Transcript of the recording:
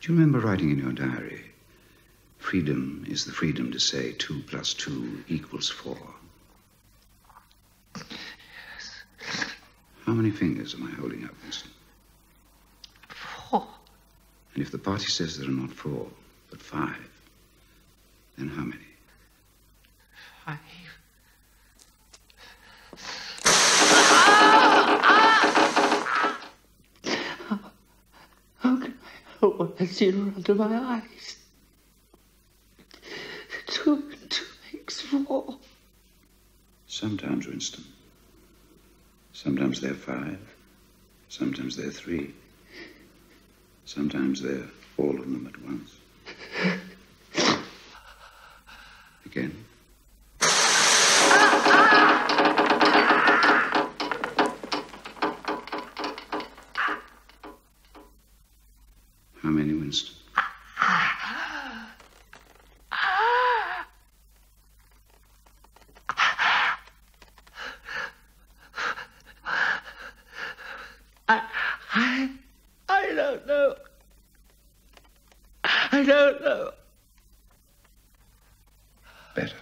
Do you remember writing in your diary? Freedom is the freedom to say two plus two equals four. Yes. How many fingers am I holding up, Winston? Four. And if the party says there are not four, but five, then how many? Can I see her under my eyes? Two two makes four. Sometimes, Winston. Sometimes they're five. Sometimes they're three. Sometimes they're all of them at once. Again. How many, Winston? I, I, I don't know. I don't know. Better.